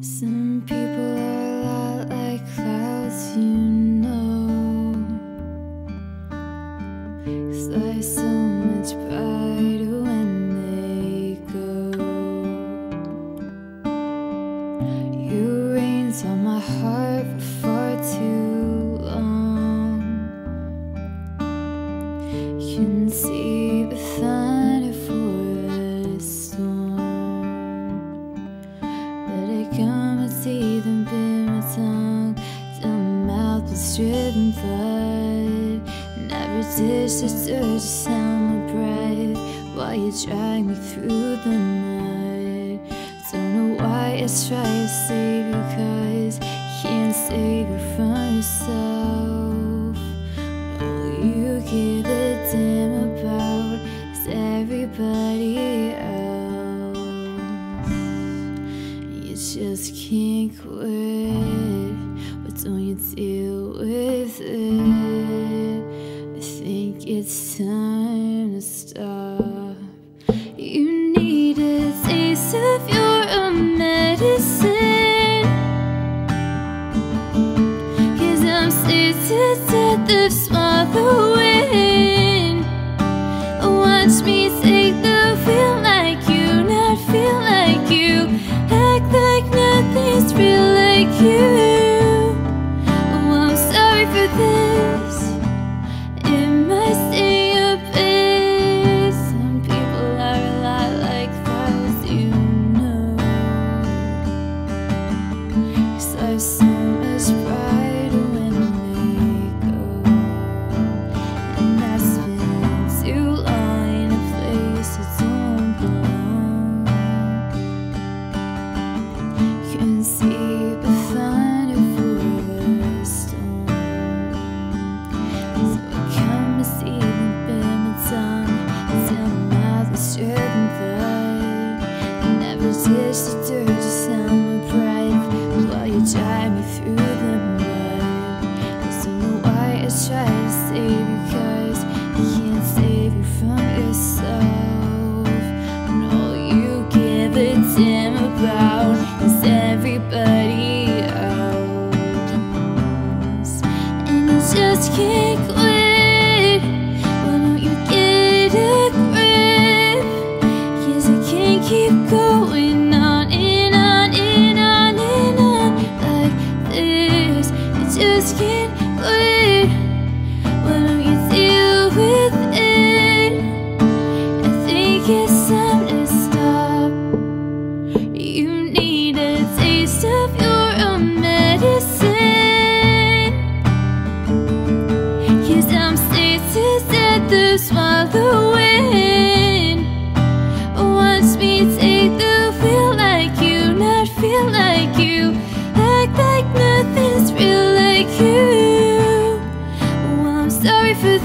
Some people are a lot like clouds, you know. Cause life's so much brighter when they go. You rains on my heart for far too long. You can see tongue my mouth was dripping blood. Every dish the dirt to sound my breath while you drag me through the mud. Don't know why I try to save you, cause you can't save you from yourself. All you give a damn about is everybody else. You just can't quit. Don't you deal with it? I think it's time to stop. You need a taste of your own medicine. Cause I'm sick to death of swallowing. Cause just can't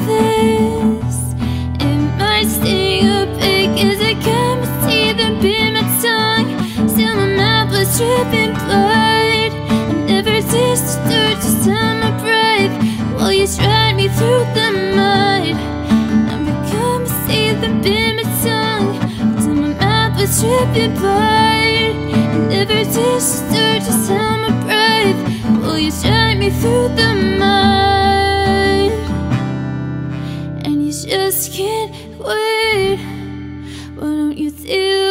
this. It might sting a bit I my tongue. My mouth was dripping blood. Never on my. While you drag me through the mud. I'm my tongue. Till my mouth was dripping blood. Never my breath. While you drag me through the mud just can't wait. Why don't you deal